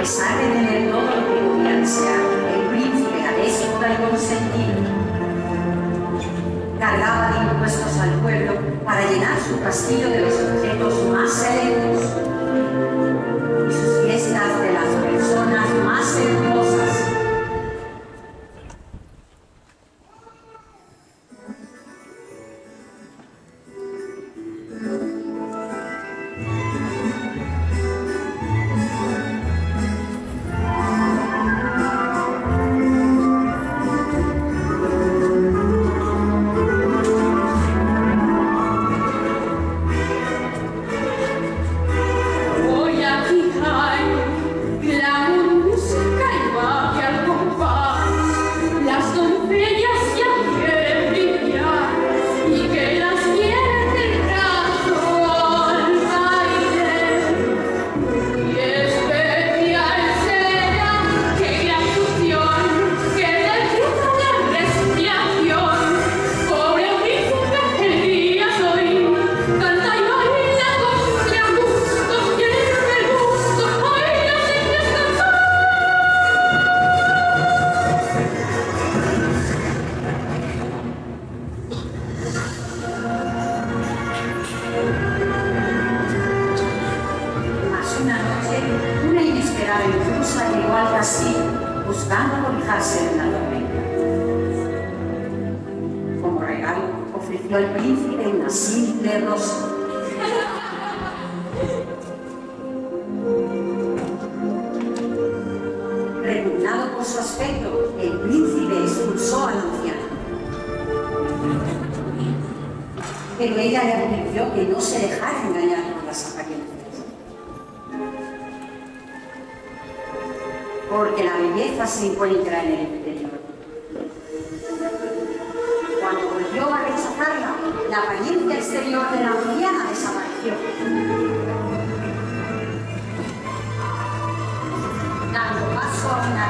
pesar de tener todo lo que podía desear, el príncipe adésimota y consentido cargaba de impuestos al pueblo para llenar su castillo de los objetos más serenos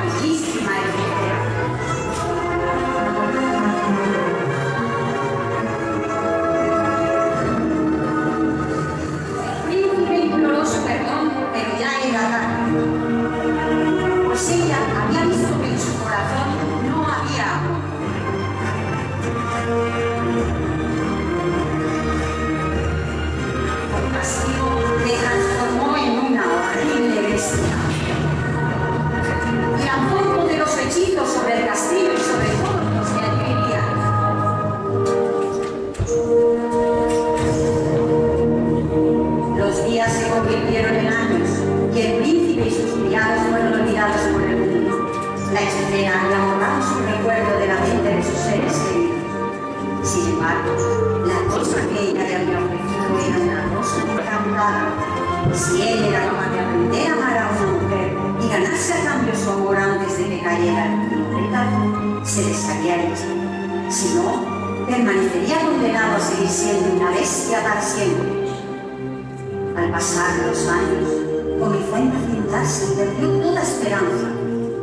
That. una bestia para siempre. Al pasar los años, comenzó a impacientarse y perdió toda esperanza,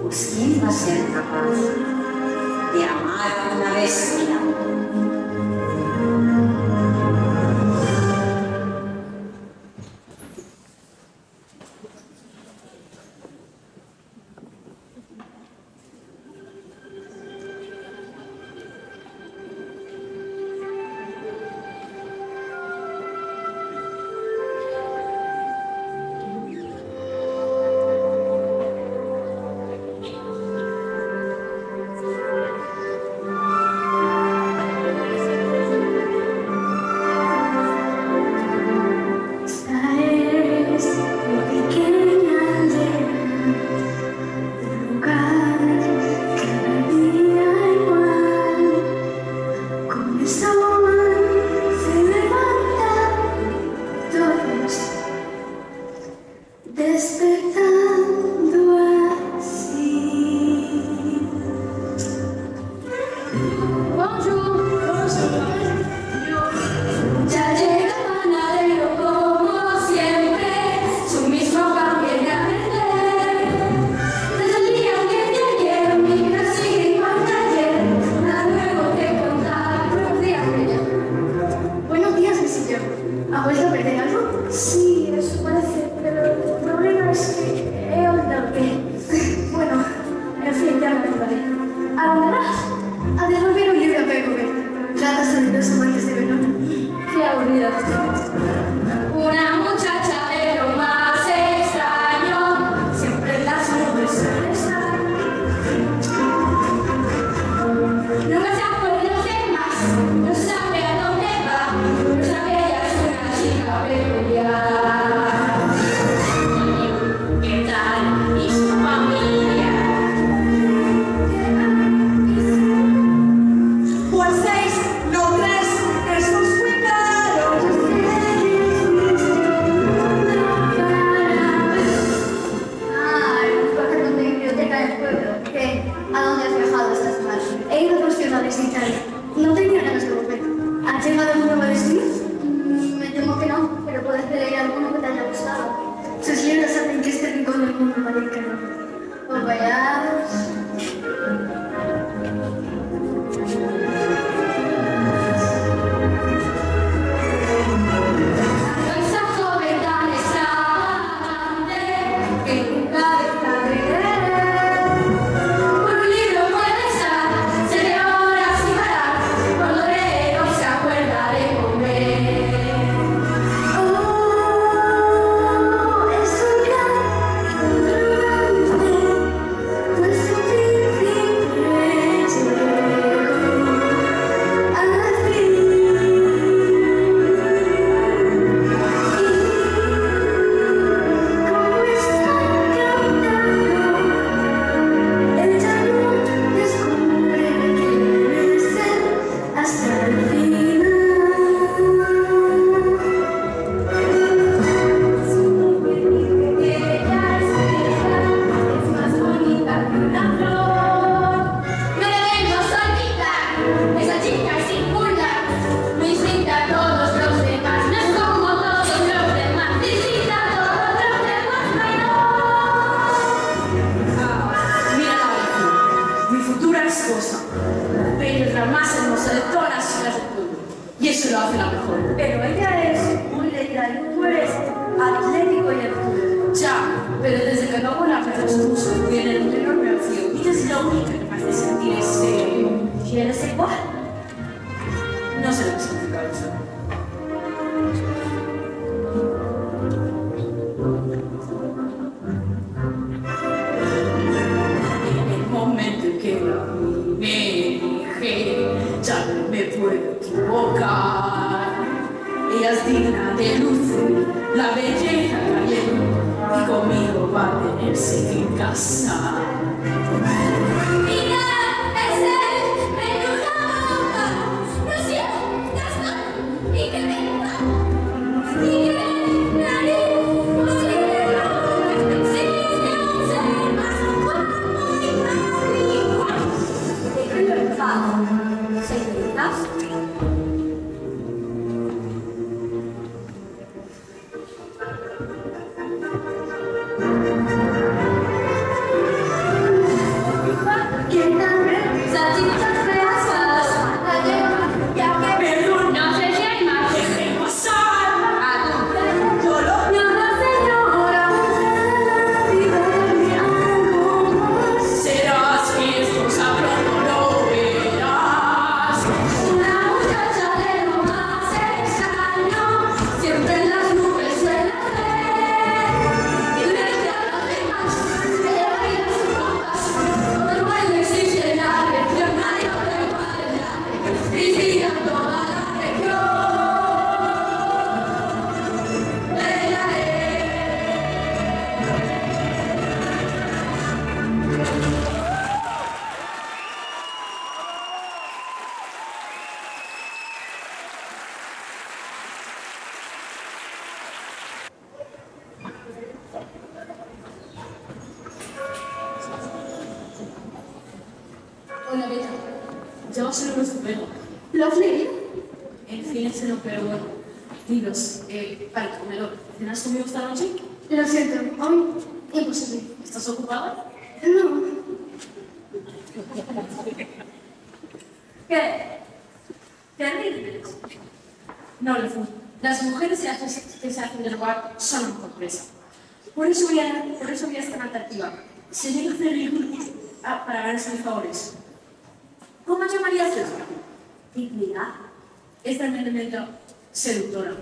pues ¿quién iba a ser capaz de amar una bestia? Va a Dignidad. Es tremendamente seductora.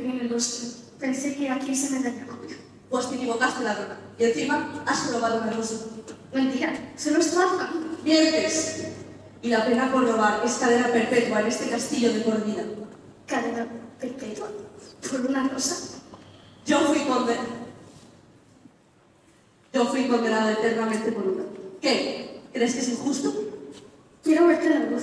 Estoy en el bosque. Pensé que aquí se me daría copia. Pues te equivocaste, ladrona. Y encima has robado una rosa. Mentira, solo es trabaja. Mientes. Y la pena por robar es cadena perpetua en este castillo de por vida. Cadena perpetua. Por una rosa. Yo fui condenado. Yo fui condenado eternamente por una. ¿Qué? ¿Crees que es injusto? Quiero verte la luz.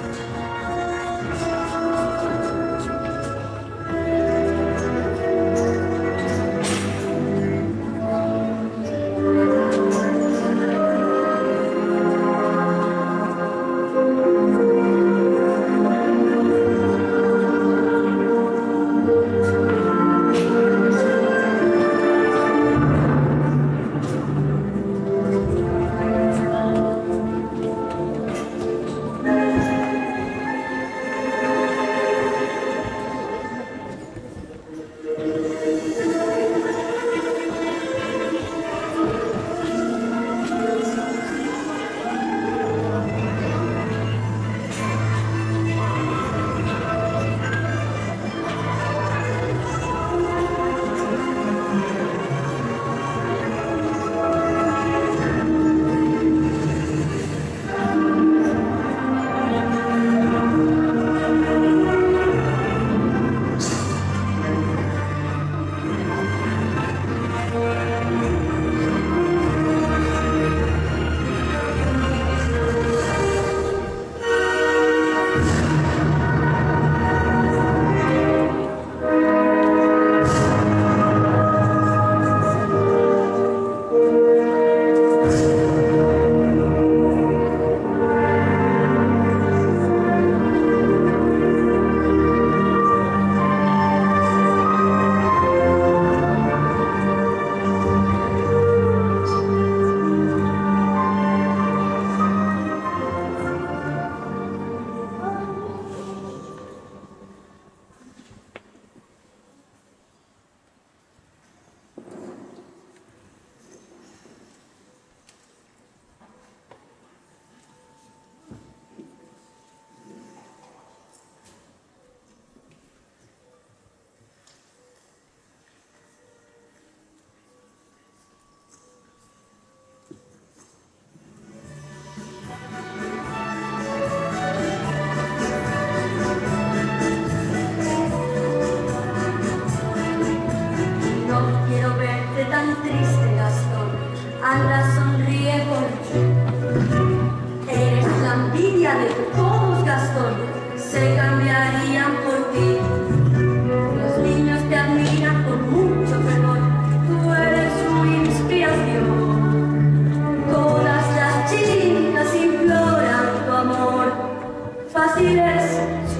Fácil es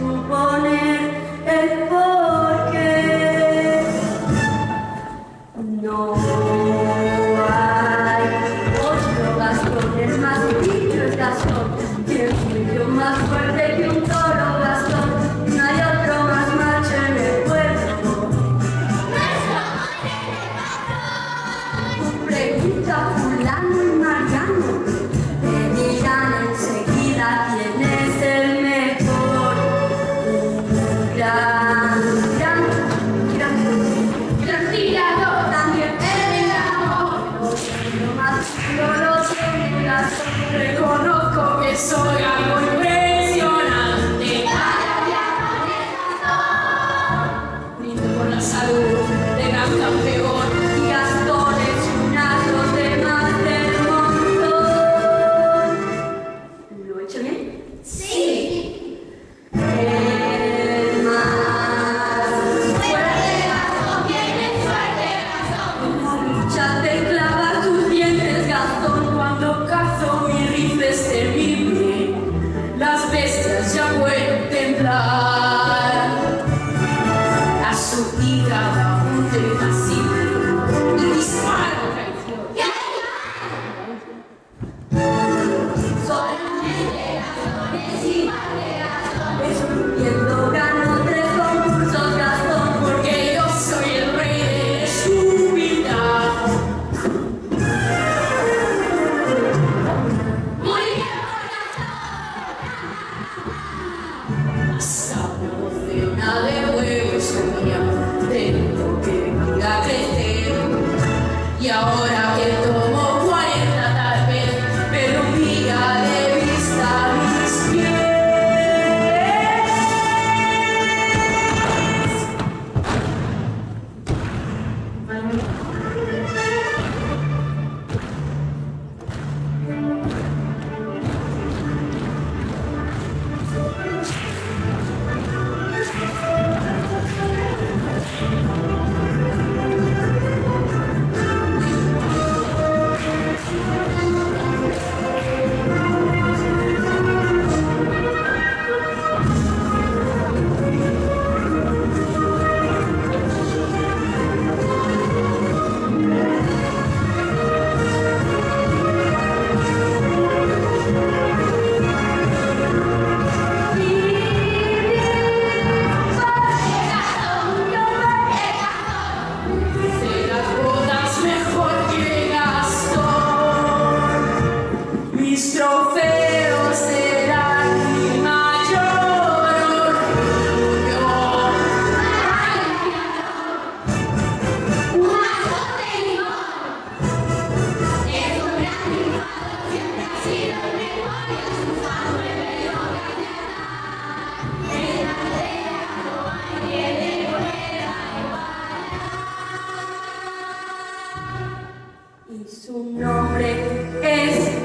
nombre es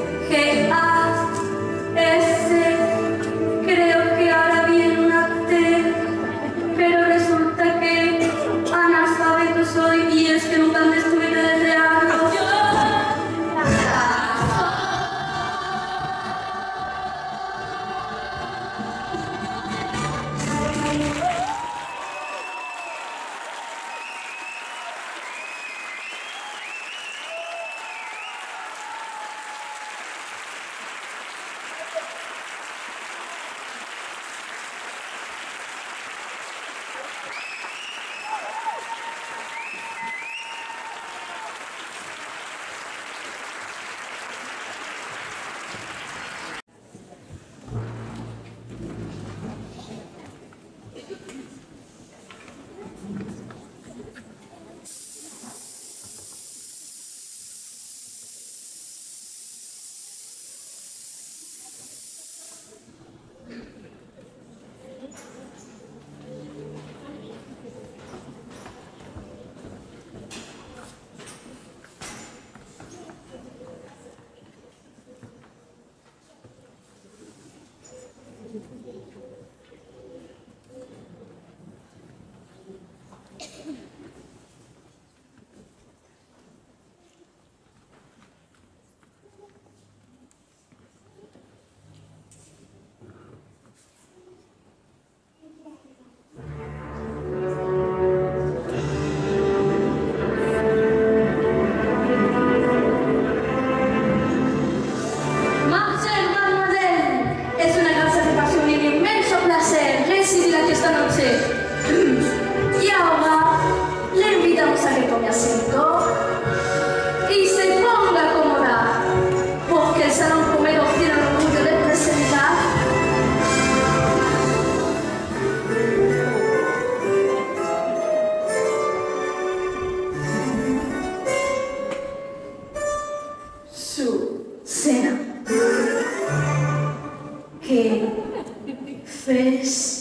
Que festín,